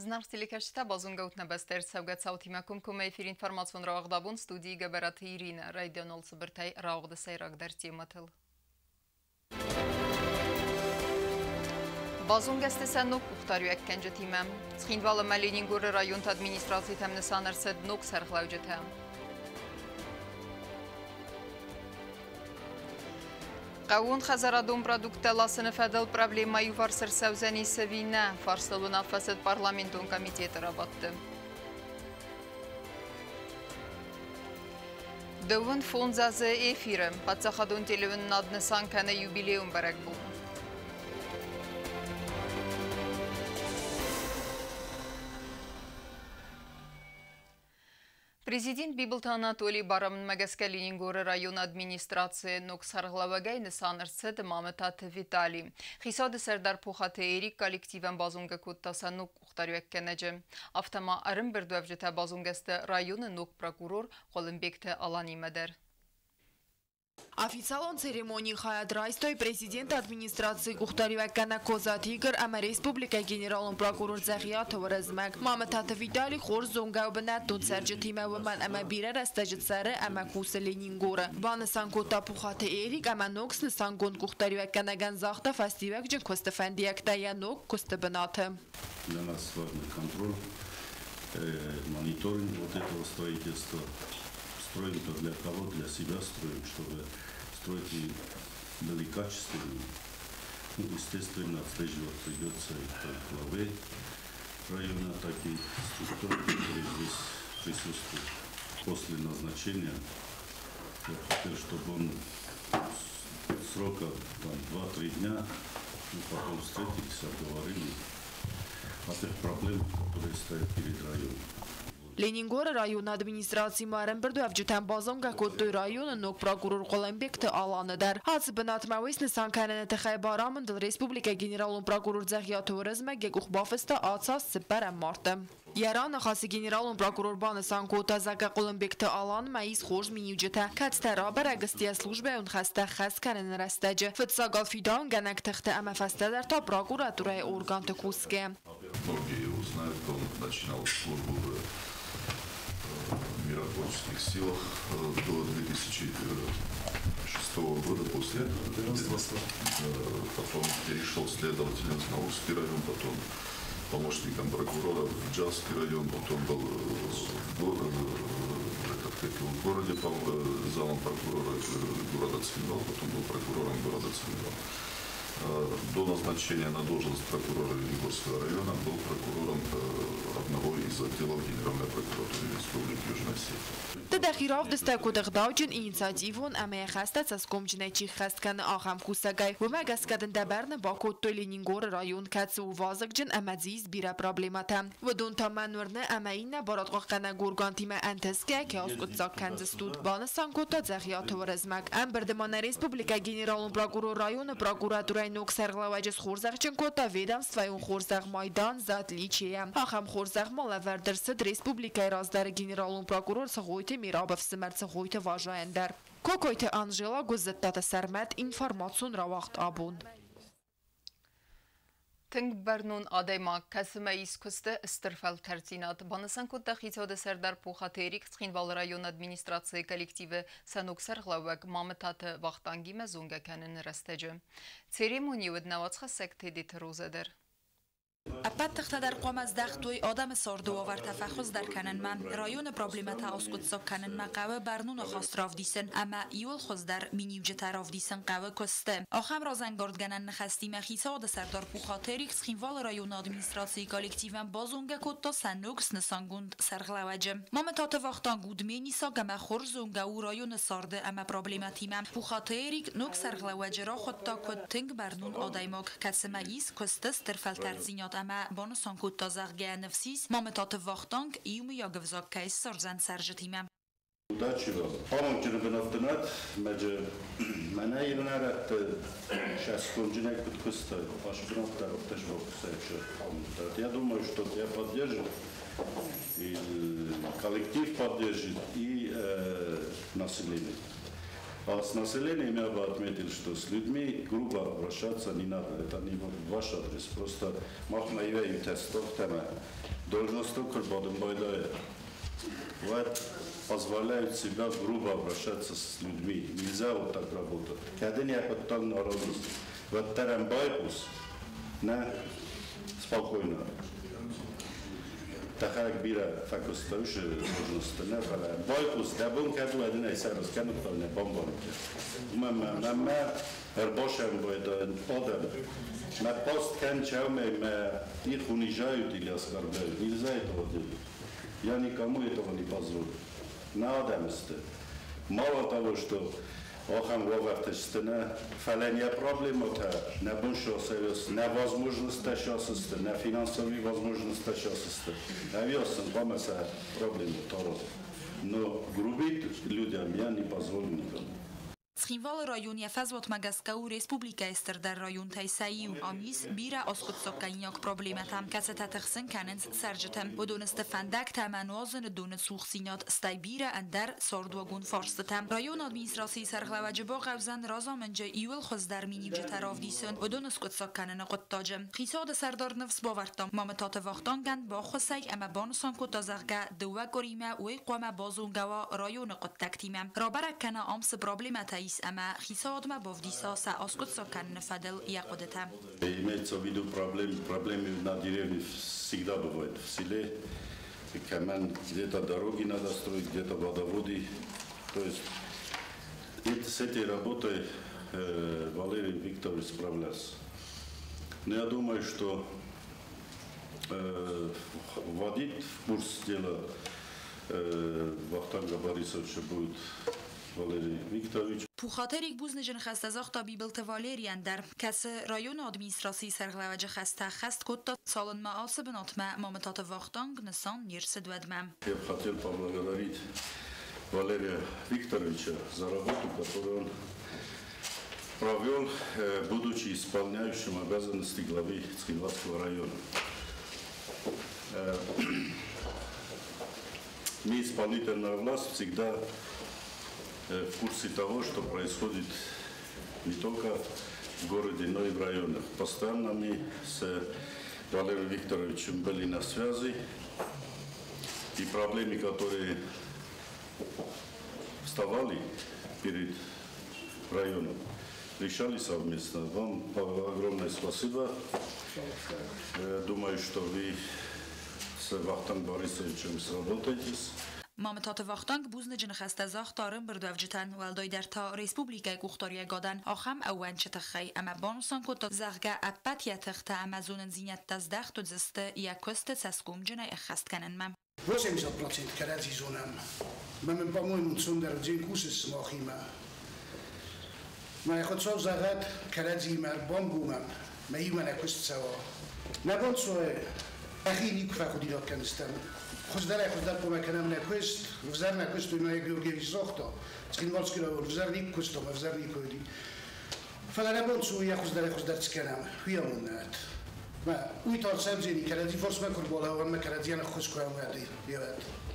Զնար սիլիկաշտա բազուն գոտնը բստեր սավգաց ավտի մակում կում էյվիր ինվարմացուն ռաղդաբուն ստուդի գաբարաթի իրինը, ռայդյոնոլ սբրթայ ռաղդը սայրագդար տիմըթլ։ Բազում գեստեսանուկ ուղտարու եք կենջը թիմեմ, ծխինվալը մելինին գուրը ռայունտ ադմինիստրացիտ եմ նսանր սետ նուկ սերխլավջը թեմ։ жетәм. قون خزرادون продукт ласыны фәділ проблема юварсыр сәузәні сәвіне фарсылына фәсід парламентун комитеті рабатты. Дөвін фонзазы эфирі, Патсахадун телевінің адны санканы юбилеум бәрәк бұл. Президент Бибылта Анатолий Барамын Мәгәскә Ленингоры район администрация нук сарғлавагай нысанырсыды Мамытаты Виталий. Хисады сәрдар пухаты Эрик коллективен базунга куттаса нук ұқтар өккенәжі. Автома арым бір дөвжеті базунгасты районы нук прокурор Қолымбекті алан имәдер. Официалон церемонии Хаядрайстой президент администрации Кухтаривакана Коза Тигр, ама республика генералон прокурор Захиятов размак. Мама тата Витали хор зонгау бенат тут серджи тима вман ама бира растажит сары ама куса Ленингора. Бана санко тапухаты Эрик ама нокс нсангон Кухтаривакана ганзахта фастивак джин коста фандиякта я нок коста бената. Для нас важный контроль, э, мониторинг вот этого строительства строим то для кого, для себя строим, чтобы строить и были качественными. Ну, естественно, отслеживать придется как главы района, так и структуры, которые здесь присутствуют. После назначения я хотел, чтобы он срока там 2-3 дня мы потом встретились, обговорили о тех проблемах, которые стоят перед районом. Լենինգորը ռայուն ադմինիստրացի մարեն բրդու ավջութան բազոն գակոտոյ ռայունը նոկ պրակուրոր Կոլեմբեք թե ալանը դար։ Հացը բնատմավիս նսանքանենը թե խայ բարամն դլ ռեսպուբլիկա գեներալուն պրակուրոր ձեղյաթը վրզմը գեգուխ բավստը ացած սպար եմ մարտը։ Երանը խասի գեներալուն պրակուրոր բանը սանկոտա զակա Կոլեմբեք թե ալան մայիս խորժ մինյուջետա կաց թերաբար ագստիա службе он хаста хасканен растеджи. Фитсагал фидан ганак тхте амафастедер та прокуратура орган текуске. Многие узнают, кто начинал службу миротворческих силах э, до 2006 года после потом перешел следователем в Наурский район, потом помощником прокурора в Джавский район, потом был э, э, в городе залом прокурора города Цвинвал, потом был прокурором города Цвинвал. До назначения на должность прокурора Ленинского района был прокурором одного из отделов Генеральной прокуратуры Республики Южная Осетия. Тадахиров дыстаку дагдауджин инициативун амая хаста цаскомджинайчи хастканы ахам кусагай. Вума гаскадын дабарны бакотто Ленингор район кацу вазыкджин амадзиз бира проблемата. Вдун таманурны амаина баратқаққана гургантима антеске кеос кутсак канзыстуд. Баны санкота захият варызмак. Амбердемана республика генералун прокурор района прокуратурай нук Ղլավայջս խորզաղջնքոտա վերամստվայուն խորզաղ Մայդան զատլիչիը։ Ախամ խորզաղ մալավարդրսըդ Ռեսպուբլիկայի ռազդարը գիներալուն պրակուրոր սղոյթը Միրաբով սմեր սղոյթը վաժայ ընդար։ Կոքոյթը անժելա գոզտտատը սարմետ ինվարմացուն ռավաղթ աբուն։ Թնգբերնուն ադեմա կասմեիս կուստը ստրվալ կարտինատ։ Բանասանքոտ տախից հոդեսերդար պուխատերիք ծխինվալ ռայոն ադմինիստրացիե կալիկտիվը սանուկ սարղլավակ մամտատը վաղտանգի մեզունգ ականն ռստեջը։ Ցերեմոնի ուդնավացխա սեկտեդիտ ռոզեդեր։ өднавацға сәктеді тірузадыр. Апат тахтадар қом аз дахтуй одам сорду авар тафахуз дар кананма район проблемата осқутсок кананма қавы барнун хострав дисен ама юл хуз дар минивже тарав дисен қавы косте охам розангорд ганан нахастима хисад сардар пухатерик схинвал район администрации коллективан базунга котта санукс нсангунд сарглаваджем моментат вақтан гудмени сагама хурзунга у район сарде ама проблематима пухатерик нук сарглаваджа ра хотта коттинг барнун одаймок касма ис косте стерфалтар зинят ама бонусон кутазах гэнэвсис мамэтаты вахтанг иуми ягвзак кайс сарзан саржатима. Удачи вам. Помните, Рубиновтынат, мәже мәне ирнәрәтте шәскунжинек биткысты. Пашбиновтар оптеш вокусайчы. Я думаю, что я поддержу, и коллектив поддержит, и э, население. А с населением я бы отметил, что с людьми грубо обращаться не надо. Это не ваш адрес. Просто махна и тестов тема. должностью Курбадымбайдая. Вот позволяют себя грубо обращаться с людьми. Нельзя вот так работать. Когда не потом народность. Вот Тарамбайпус, на спокойно. Тахарак бира факустовши должностына фала. Байпус да бун каду один айсарус кану фалне бомбон. Мама мама рабочим будет адам. На пост кан чауме ма их унижают или оскорбляют. Нельзя этого делать. Я никому этого не позволю. На адамсты. Мало того, что Охам вовартыстына фаления проблемата на буншо сервис, на возможность тащасысты, на финансовые возможности тащасысты. Авиасын помаса проблема торос. Но грубить людям я не позволю никому. Хинвал район ефазват магаскау республика эстердар район тайсаиу амис бира оскутсаккайняк проблематам касата тахсын каненс саржитам удонисты стефандак тамануозын дуны сухсинят стай бира андар сордвагун форстатам район администрации сархлаваҷибо ғавзан розоминҷа июл хуздар минивҷа таравдисын удонис кутсакканини қуттоҷим хисода сардорнивс бовартом маматота вохтонган бо хусак ама бонусон кутозағга дуа горима уй қома бозунгаво райони қуттактима робараккана омс проблематаис бовдиса са оскутса кан фадел якудета. Имеется в виду проблем, проблемы на деревне всегда бывают. В селе камен где-то дороги надо строить, где-то водоводы. То есть это, с этой работой э, Валерий Викторович справлялся. Но я думаю, что э, в курс дела э, Вахтанга Борисовича будет. پو خاطر یک بوز نجن خست از اخت بیبل توالیری اندر کس رایون آدمیستراسی سرغلوج خسته خست کد تا سالن ما آسه بنات مامتات وقتان گنسان نیرس دود مم خاطر پا بلگدارید والیری ویکتاریچ زراباتو کتورون پراویون بودوچی اسپالنیایشم ابزنستی گلاوی Цхинватского района. Мы исполнительная власть всегда в курсе того, что происходит не только в городе, но и в районах. Постоянно мы с Валерием Викторовичем были на связи, и проблемы, которые вставали перед районом, решали совместно. Вам огромное спасибо. Э, думаю, что вы с Вахтан Борисовичем сработаетесь. مامتات وقتانگ بوزن جن خسته زاخ دارن بر دوجتن ولدای در تا ریسپوبلیکه گوختاری گادن. آخم اوان چه تخی. اما بانسان که تا زغگه اپت یا تخت امازون زینیت تزدخت و زسته یا کست سسکوم جن اخست کنن مم روز از پلاتیت کرد عزیزونم من من پا موی در جن کوس سماخی ما. من اخد سو زغت کرد زیمر بان بومم. من ایمان اکست سوا. نبان سوه. اخیلی کفا خودی را کنستم. اخیری کفا خودی را کنستم Хоздар хоздар помеканам на квест, взар на квест има Георгиевич Зохто. Цхинволски равор, взар ник квесто, взар ник коди. Фала рабон цу я хоздар хоздар цканам. Хуя мунат. Ма уйтор сабзини каради форс мекор бола ван мекаради ана خوش کوام ودی. یاد. مامتات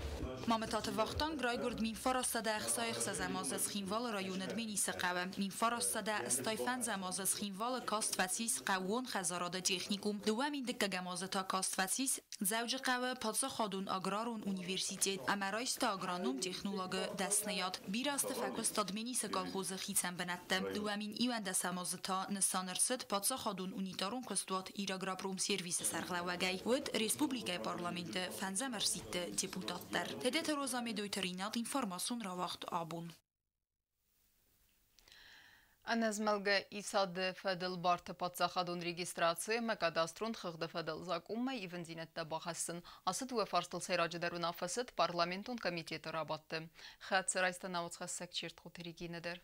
مامتات وقتان گرای گرد مین فراسته ده اخصای اخصا زماز از خینوال را یوند می نیسه مین فراسته ده استایفن زماز از خینوال کاست و سیس قوون خزاراد جیخنیکوم دوه مین دکه گماز تا کاست و سیس زوج قوه پاسا خادون اگرارون اونیورسیتیت امرایست اگرانوم تکنولوگ دست نیاد بیراست فکست ادمینی سکال خوز خیصم بنده دوام این ایوان ده سماز تا نسانر سد پاسا خادون اونیتارون کستوات ایراگراب روم سرویس سرغلوگی ود ریسپوبلیکای پارلامنت فنزمرسیت دیپوتات Свидетель Розамидуйте Ринят, информасон Равахт Абун. Անզմալգը իսադֆ դլբարտը պատսախադուն ռեգիստրացիա մեկադաստրուն խղդֆդլ դե զակումը իվնզինետտա բախասն ասդ ու ֆարստլս հերաջդարուն աֆասդ պարլամենտուն կոմիտետը ռաբատտը խած ռայստանավոց խասսակ չերտ խոթերիգինեդեր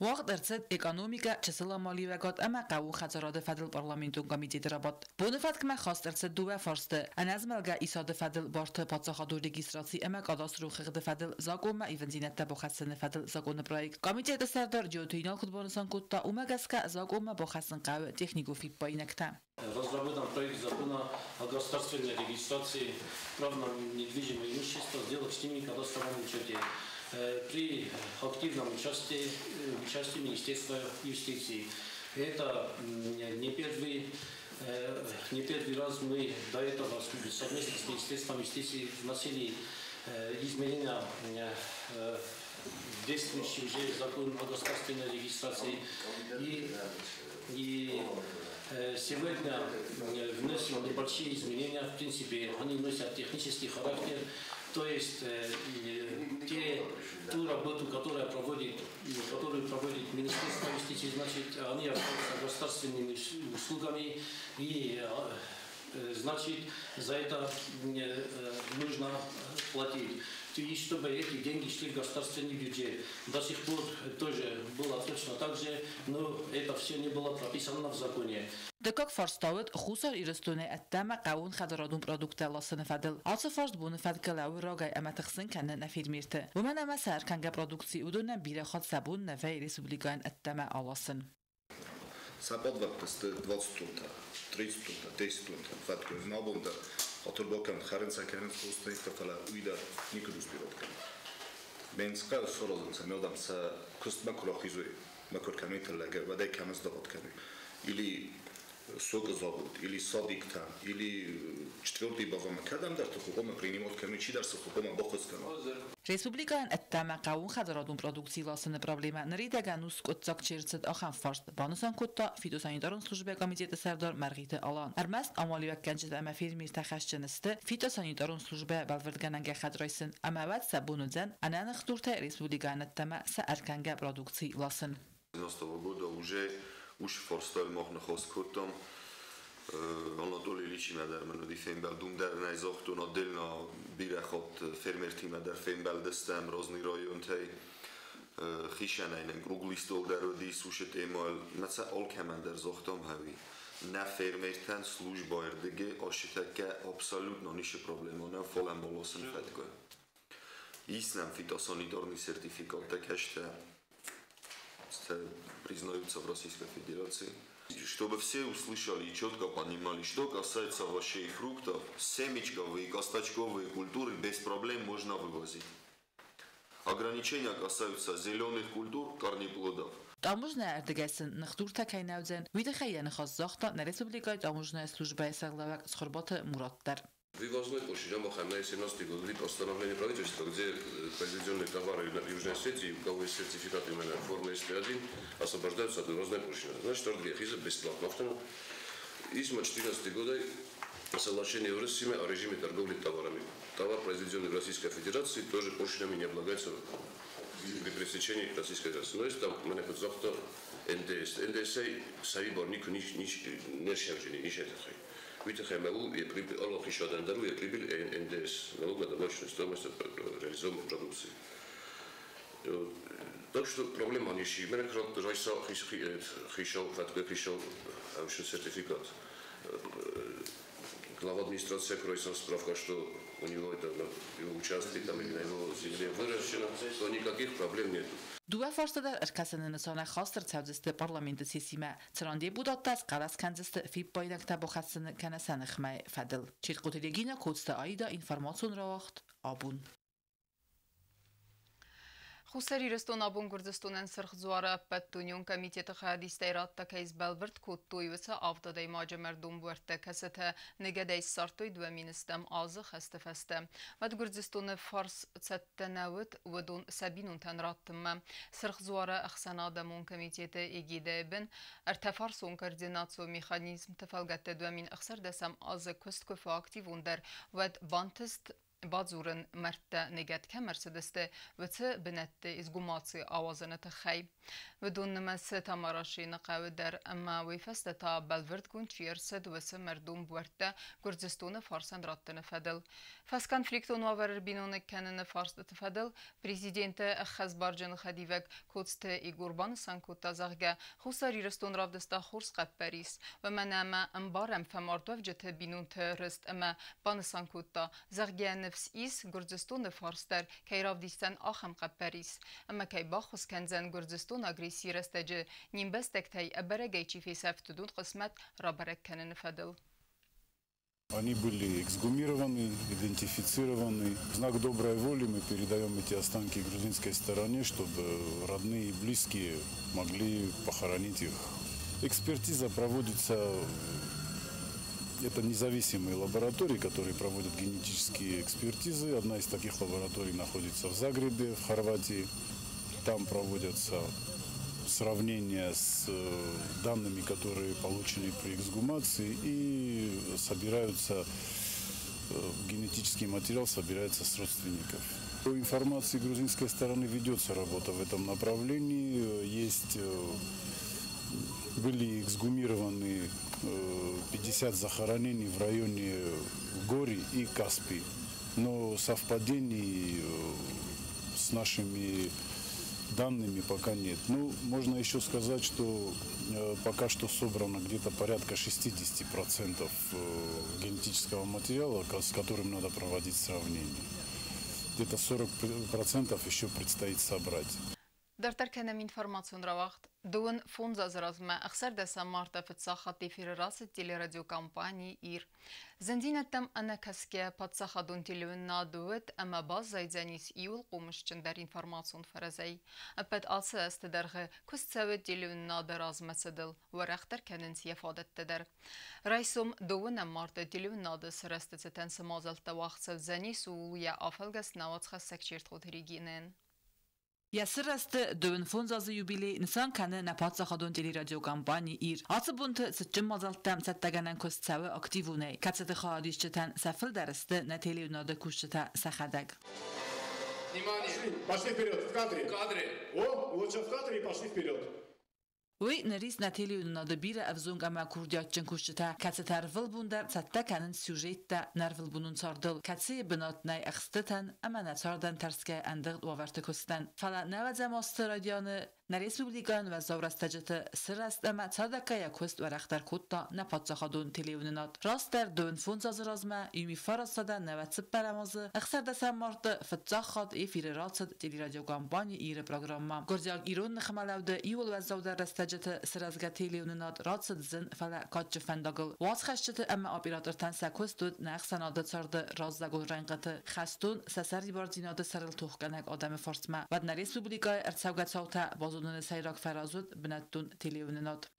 Wacht erzet ekonomika czesela maliwegat ema kawu xadzarade fadil parlamentu komitet rabat. Bune fatkme xast erzet duwe farste. An azmelga isa de fadil barte patsahadu registrasi ema kadas ruchig de fadil zagoma iwenzinette bochassene fadil zagone projekt. Komitet serdar geotinal kutbonusan kutta umegaska zagoma bochassene kawu techniku fippa inekta. Rozrabytam projekt zakona o gospodarstwie na registracji prawną niedwiedzimy imiszczystwo z dzielocznymi kadastrowymi czytie. При активном участии, участии Министерства юстиции. Это не первый не первый раз мы до этого совместно с Министерством юстиции вносили изменения действующий уже закон о государственной регистрации. И, и сегодня вносим небольшие изменения. В принципе, они носят технический характер. То есть те, ту работу, которая проводит, которую проводит Министерство юстиции, значит, они являются государственными услугами и значит, за это нужно платить и чтобы эти деньги шли в государственный бюджет. До сих пор тоже было точно так же, но это все не было прописано в законе. Декок форстаует хусар ирестуне әттәмә кавун хадрадун продукты ласыны фадыл. Алсы форст буны фадкалау рогай әмә тықсын кәнне нәфирмирті. Бұман әмә сәр кәнге продукции удуна бире хат сабун нәфәй республикан әттәмә аласын. Сападват 20 тунта, 30 тунта, 10 тунта, фаткой набунда Oturbokan Harensakerin Usta İstatala Uyda Nikudus Birotkan. Benska soralım sen yoldan sa kustma kulak izoy makur kamitlerle ve de kamız davat kanı. İli сколько зовут, или садик там, или э, четвертый бавама, кадам дар тухукома принимот ками, чи дар сухукома бохоз ками. Республикан аттама қавун хазарадун продукции ласыны проблема наридаган ус котсак черцет ахан фарст. Банусан котта фитосанитарун службе комитета сардар маргиты алан. Армас амали вакканчет ама фирмир тахашчанысты фитосанитарун службе балвердгананга хадрайсын. Ама ват сабунудзан ананы хтурта республикан аттама са арканга продукции ласын. 90 года уже уж форстал мохна хоскотом Anatoli Licsimeder menődi fénybel Dumdernei zochtun a délna birechot fermertímeder fénybel desztem rozni rajont hely Chiseneinen gruglisztól derödi suset émal nece alkemender zochtom havi ne fermerten služba erdege ašiteke apsolutno niše problema ne folem bolosen fetko. Isnem fitosanitarni certifikat tekešте признаются в Российской Федерации. Чтобы все услышали и четко понимали, что касается овощей и фруктов, семечковые и косточковые культуры без проблем можно вывозить. Ограничения касаются зеленых культур, корнеплодов. Таможня ардагайсын нахтурта кайнаудзен, видахая нахаззахта на республикай таможная служба саглавак схорбота мураттар. Вывозной площадь Амбаха на 17 год ввели постановление правительства, где произведенные товары в Южной Осетии, у кого есть сертификат именно формы СП1, освобождаются от вывозной площади. Значит, Торгех из бесплатно автоном. И с 2014 года соглашение в России о режиме торговли товарами. Товар, произведенный в Российской Федерации, тоже пошлинами не облагается при пресечении Российской Федерации. Но есть там, меня завтра НДС. НДС, шевчили, не шевчили. Витаха МЛУ и прибыль, Орлов еще один дару и прибыль НДС, налог на добавочную стоимость реализованной продукции. Так что проблема не щи. Мене крат райса хишал, фаткой хишал, аушен сертификат. главот министрот се крој справка што у неговите на его участие там или на его земле вырашено, то никаких проблем нету. Дуа форстада эркасынынысона хастыр сәвзісті парламенті сесиме. Цыранде будатта скарас кәнзісті фип байнакта бұқасыны кәнәсәні хмәй фәділ. Чиркутелегіне көтсті айда информацион рауақт абун. abun. Хусари Рестонабун Гурдистунен сырхзуара Паттуньон комитеті хадистайратта кейз бәлбірт кодтойвысы автодай мажа мәрдум буарта кәсеті негедей сартой дуаминистем азы хәсті фәсті. Вәд Гурдистуны фарс цәттәнәвіт вәдун сәбинун тәнраттымма. Сырхзуара Ахсанадамун комитеті егиде бін әртәфар сон координацио механизм тәфәлгәтті дуамин Ахсар дәсәм азы көст көфі актив ундер вәд Բաձուրն մարտը նեգատկա մերսեդեստե վցը բնette իզգումացի ավազանը տխայ վդուն նմսը թամարաշի նկավի դեր ըմա վիֆեստը տա բալվերդ գուն չիերսեդ վսը մերդում բուերտը գորձստունը ֆարսան ռատտնը ֆեդել ֆաս կոնֆլիկտ ունավարը բինոնը կեննը ֆարստը ֆեդել պրեզիդենտը խզբարջան խադիվակ կոցտե իգուրբան սանկոտա զաղգա խուսար իրստուն ռավ դստա խորս կապերիս վմնամա ըմբարեմ ֆամարտով ջթե բինուն թե ռստ ըմա բանը սանկոտա զաղգյանը نفس إيس جرزستون فارستر كي راف ديستان آخم قبريس أما كي باخوس كنزن جرزستون أغريسي رستجي نيم بستك تاي أبرا چي في سافتدون قسمت رابرك كان فدل Они были эксгумированы, идентифицированы. В знак доброй воли мы передаем эти останки грузинской стороне, чтобы родные и близкие могли похоронить их. Экспертиза проводится это независимые лаборатории, которые проводят генетические экспертизы. Одна из таких лабораторий находится в Загребе, в Хорватии. Там проводятся сравнения с э, данными, которые получены при эксгумации, и собираются э, генетический материал собирается с родственников. По информации грузинской стороны ведется работа в этом направлении. Есть э, были эксгумированы 50 захоронений в районе Гори и Каспи. Но совпадений с нашими данными пока нет. Ну, можно еще сказать, что э, пока что собрано где-то порядка 60% э, генетического материала, с которым надо проводить сравнение. Где-то 40% еще предстоит собрать. Դարտարկենեմ ինֆորմացիոն ռավախտ դուն ֆոնզա զրազում է ախսեր դեսա մարտը ֆծախատի ֆիրրասը телерадиокомпании ИР. Зендинеттем ана каске подсахадун телевинна дует ама баз зайдзанис иул кумыш чындар информацион фаразай. Апет асы эстедерге күс цавет телевинна даразмасыдыл варахтар кенен сияфадеттедер. Райсум дуын марта телевинна да сырастыцетен самазалта вахтсав занис уул Я сырасты дөбін фонзазы юбилей нысан кәні нәпат сақадон телерадиокомпании ир. Асы бұнты сүтчім мазалттам сәттәгенен көз сәві активуней. Кәтсәті хадишчетен сәфіл дәрісті нәтелі үнады күшчета сәхәдәк. Внимание! Пошли вперед, в кадре! В кадре! О, лучше в кадре и пошли вперед! Уи Нарис Нателиуннады бире авзунг ама курдиатчын кушчыта кәтсе тарвыл бунда цатта кәнін сюжетта нарвыл бунун сардыл кәтсе бинатнай ахстытан ама нацардан тарске андық дуаварты көстан. Фала навадзам асты радионы республикан ва заврастаҷата сырастама садакая куст ва рахтар кутта на подсаходун телевнинот Растер дун фунзози розма юми фаросада наватсиппа рамозы ахсарда самморта фитсахот эфири росад телерадиокомпания ири программа гурзяк ирун нихамалавда июл ва заврастаҷата сыразга телевнинот росад зин фала котчи фандагл воз хашчата амма оператор танса кустуд нах санода цорда роззагул рангати хастун сасар бор динода сарил тухганак одами форсма ва на республикаи арсавгатсовта бозу زودن سیرک فرازود بنتون تلیونات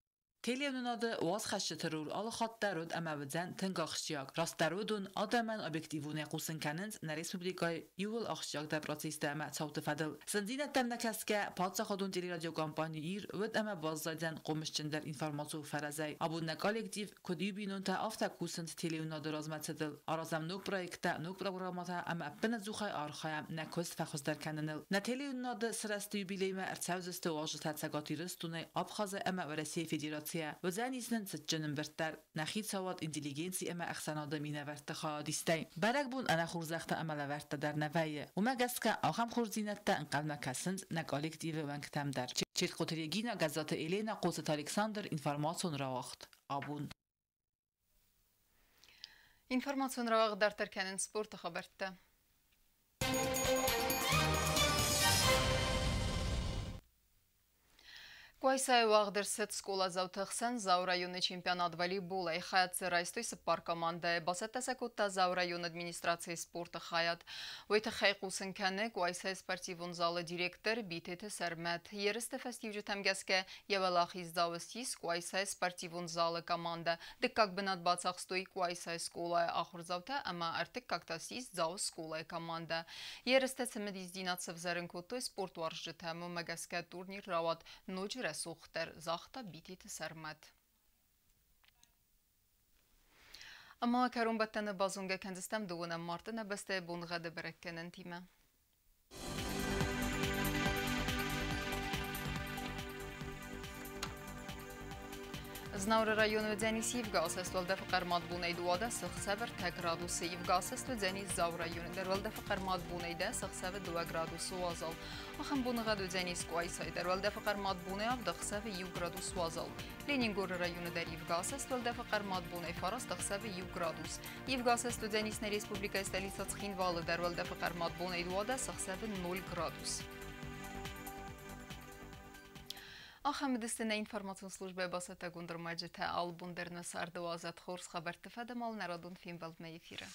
Teleonunады уаз хашчы тырур алы хаттарут әмәвідзән тынға қышчияк. Растарудун адаман объективуне қусын кәнінз на республикай ювыл ақшияк да процесті әмә цауты фәділ. Сынзин әттәмна кәске патса қадун телерадио компания ир өт әмә баззайден қомышчындар информацию фәразай. Абудна коллектив көд юбинунта авта кусын телеонады размәтсіділ. Аразам нөк проекта, нөк программата әмә әппіна зухай архая нә көз фәхуздар кәнінил. Нә телеонады сырасты юбилеймә әрцәузісті уажы тәтсәгатиры стуны Абхазы әмә Россия Федерация инновация و занисен изнен саджанын вертар нахид сават интеллигенци ама ахсанода мина варта хадистай барак бун ана хурзахта амала варта дар навая ума гаска ахам хурзинатта инқалма касынз на коллективы ван ктамдар черкотрегина газата елена қосат александр информацион равахт абун информацион равах дар тарканин спорт хабарта Կուայսայ ուաղդերսետ սկոլազավ թխսեն զավրայունի չիմպյանատվելի բուլ է, խայատ ծերայստույսը պարկամանդա է, բասետ տեսակուտա զավրայուն ադմինիստրացիի սպորտը խայատ, ոյթը խայխ ուսնքեն է, կուայսայ սպարտիվուն զալը դիրեկտեր բիթեթը սերմետ, երստը ֆեստիվ ջութամգեսկ է, և ալախիս զավստիս կուայսայ սպարտիվուն զալը կամանդա, դկակ բնատ բացախստույի կուայսայ սկոլա է ախորձավտա, ամա արտիկ կակտասիս զավ սկոլա է կամանդա, երստը ծմդիս դինացվ զերնքոտույ սպորտ վարժ ժթամը մգեսկ է տուրնիր ռավատ նոջր üresuhter sahta bitit Sarmat. Ammo karumbatdan bozunga kanzistam duguna martina basta bung'ada barakkana tima. Znavra rayonu Denisiyev gazetesi rolda fəqər madbunəy duada 0 gradusu Ev gazetesi Denizav rayonunda rolda fəqər madbunəydə 0 gradusu azal. Axın bunuğa da Deniz Qoysayda rolda fəqər madbunəy avda 0 gradusu azal. Leningor rayonunda Ev gazetesi rolda fəqər madbunəy faras 0 gradus. Ev gazetesi Denisna Respublika stolitsası Xinvalı rolda fəqər madbunəy duada 0 0 gradus. Ախամի դստենե ինֆորմացիոն սլուժբե բասատագուն դրմաջի թե ալբուն դերնասարդու ազատ խորս խաբար տվադամալ նարադուն ֆինվալմե էֆիրը